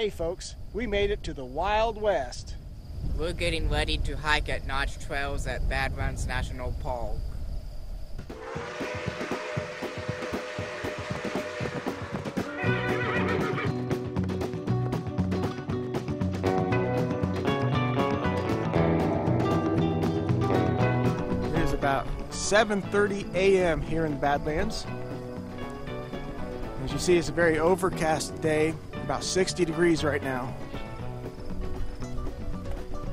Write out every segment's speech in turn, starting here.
Hey folks, we made it to the Wild West. We're getting ready to hike at Notch Trails at Badlands National Park. It is about 7:30 a.m. here in the Badlands. As you see, it's a very overcast day, about 60 degrees right now.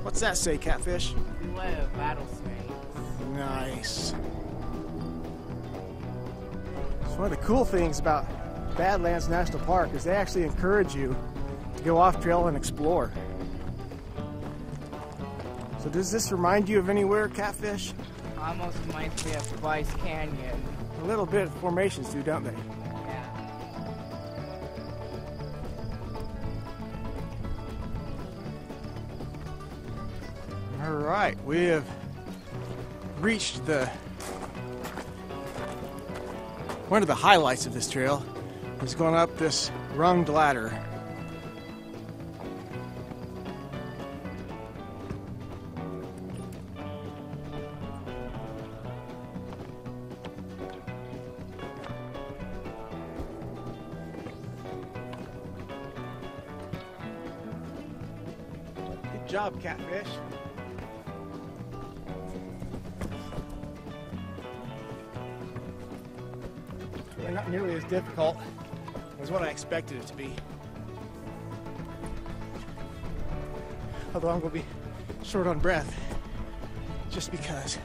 What's that say, Catfish? Beware rattlesnakes. Nice. So one of the cool things about Badlands National Park is they actually encourage you to go off trail and explore. So does this remind you of anywhere, Catfish? Almost reminds me of Bryce Canyon. A little bit of formations do, don't they? Yeah. All right, we have reached the one of the highlights of this trail is going up this runged ladder. Good job, catfish. Really not nearly as difficult as what I expected it to be. Although I'm to be short on breath just because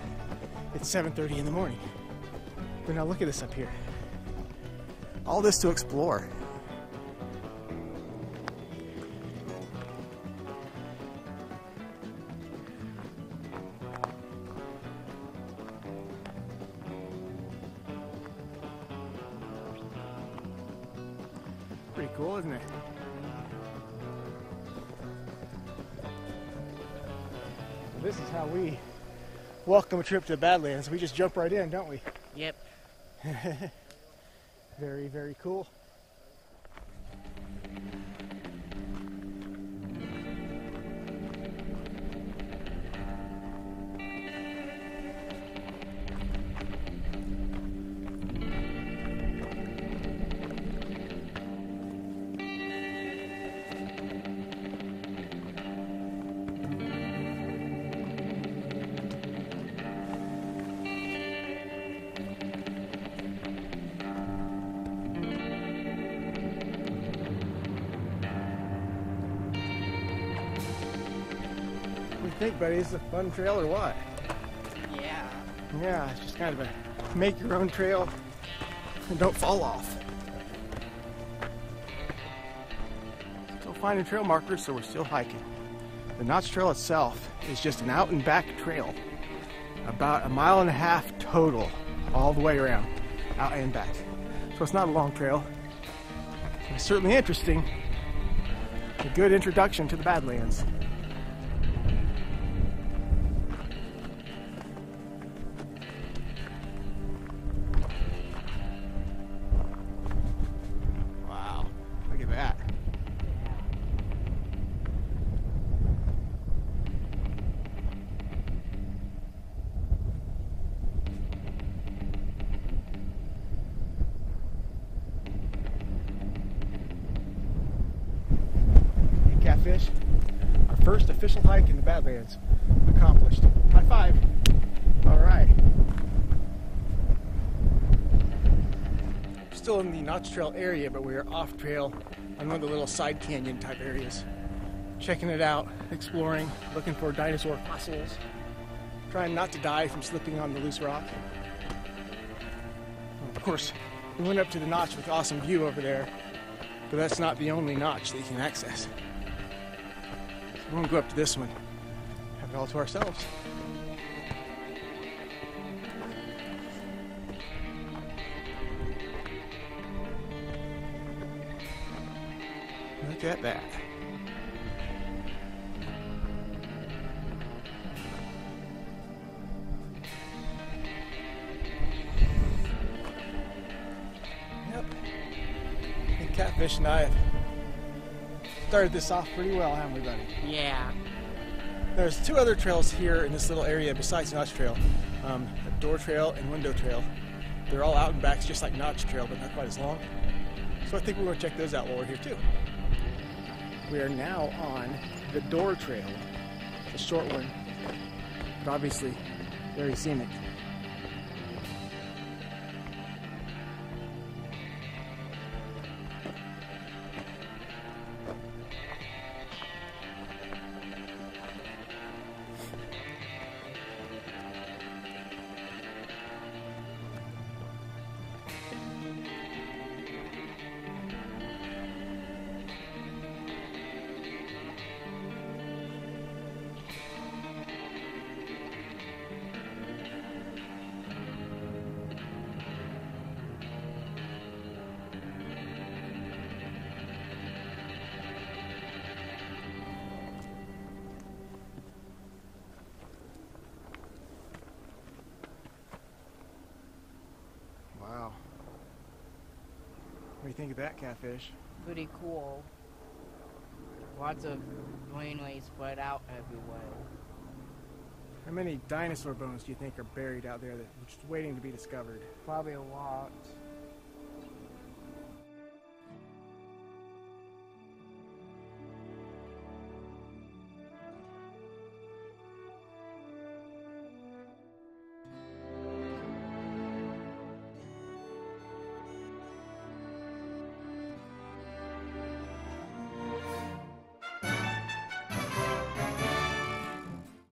it's 7:30 in the morning. But now look at this up here. All this to explore. Pretty cool, isn't it? This is how we welcome a trip to the Badlands. We just jump right in, don't we? Yep. Very, very cool. Think, buddy? Is a fun trail or what? Yeah. Yeah, it's just kind of a make your own trail and don't fall off. Still finding trail markers, so we're still hiking. The Notch Trail itself is just an out and back trail, about a mile and a half total, all the way around, out and back. So it's not a long trail. It's certainly interesting. A good introduction to the Badlands. Catfish, our first official hike in the Badlands accomplished. High five. All right. Still in the Notch Trail area, but we are off trail on one of the little side canyon type areas. Checking it out, exploring, looking for dinosaur fossils, trying not to die from slipping on the loose rock. Of course, we went up to the notch with awesome view over there, but that's not the only notch that you can access. We're gonna go up to this one, have it all to ourselves. Look at that. Yep. Catfish and I started this off pretty well, haven't we, buddy? Yeah. There's two other trails here in this little area besides Notch Trail, um, Door Trail and Window Trail. They're all out and backs just like Notch Trail, but not quite as long. So I think we're going to check those out while we're here too. We are now on the Door Trail. the short one, but obviously very scenic. What do you think of that catfish? Pretty cool. Lots of greenway spread out everywhere. How many dinosaur bones do you think are buried out there that are just waiting to be discovered? Probably a lot.